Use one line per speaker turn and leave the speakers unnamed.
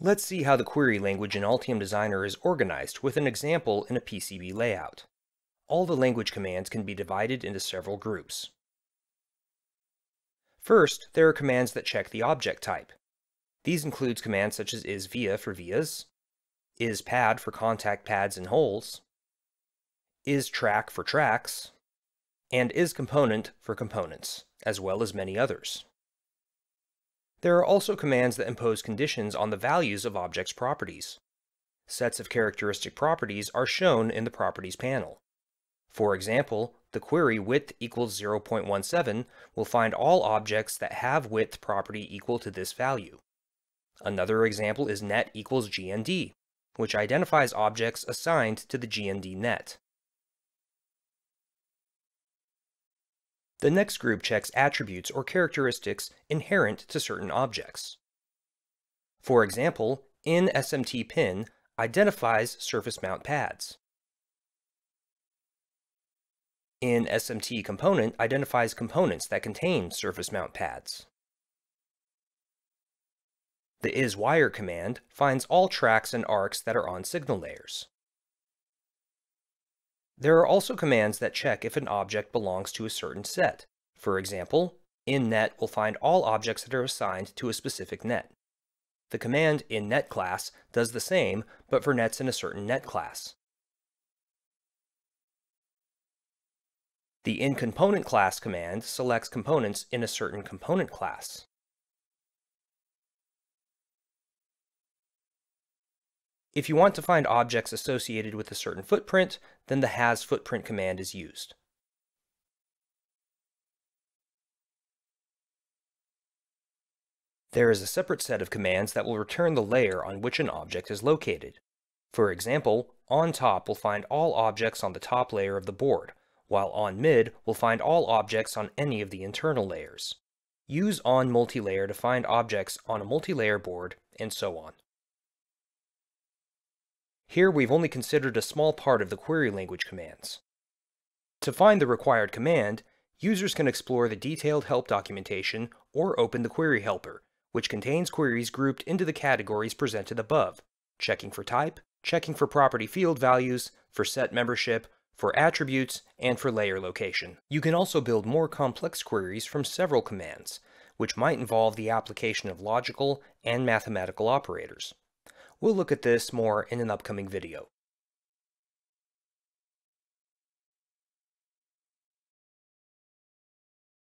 Let's see how the query language in Altium Designer is organized with an example in a PCB layout. All the language commands can be divided into several groups. First, there are commands that check the object type. These include commands such as isVia for vias, isPad for contact pads and holes, isTrack for tracks, and isComponent for components, as well as many others. There are also commands that impose conditions on the values of objects' properties. Sets of characteristic properties are shown in the Properties panel. For example, the query width equals 0.17 will find all objects that have width property equal to this value. Another example is net equals GND, which identifies objects assigned to the GND net. The next group checks attributes or characteristics inherent to certain objects. For example, isSMTPin identifies surface mount pads. IsSMTComponent identifies components that contain surface mount pads. The isWire command finds all tracks and arcs that are on signal layers. There are also commands that check if an object belongs to a certain set. For example, inNet will find all objects that are assigned to a specific net. The command inNet class does the same, but for nets in a certain net class. The inComponent class command selects components in a certain component class. If you want to find objects associated with a certain footprint, then the has footprint command is used. There is a separate set of commands that will return the layer on which an object is located. For example, on top will find all objects on the top layer of the board, while on mid will find all objects on any of the internal layers. Use on multilayer to find objects on a multilayer board, and so on. Here we've only considered a small part of the query language commands. To find the required command, users can explore the detailed help documentation or open the query helper, which contains queries grouped into the categories presented above, checking for type, checking for property field values, for set membership, for attributes, and for layer location. You can also build more complex queries from several commands, which might involve the application of logical and mathematical operators. We'll look at this more in an upcoming video.